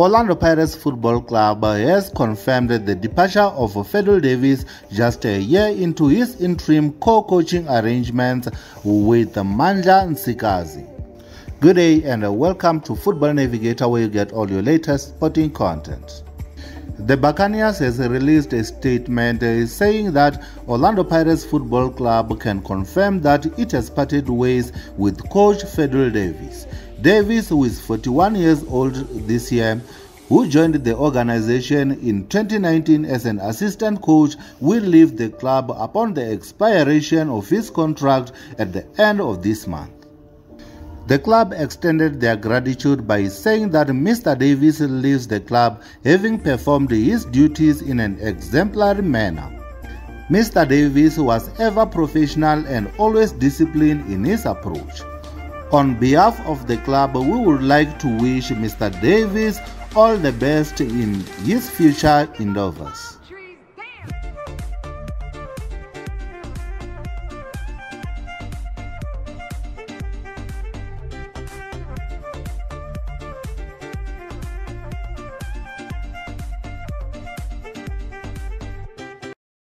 Orlando Pirates Football Club has confirmed the departure of Fadlu Davids just a year into his interim co-coaching arrangements with Mandla Ncikazi. Good day and welcome to Football Navigator where you get all your latest sporting content. The Buccaneers has released a statement uh, saying that Orlando Pirates Football Club can confirm that it has parted ways with coach Fadlu Davids. Davids, who is 41 years old this year, who joined the organization in 2019 as an assistant coach, will leave the club upon the expiration of his contract at the end of this month. The club extended their gratitude by saying that Mr. Davids leaves the club having performed his duties in an exemplary manner. Mr. Davids was ever professional and always disciplined in his approach. On behalf of the club, we would like to wish Mr. Davids all the best in his future endeavors.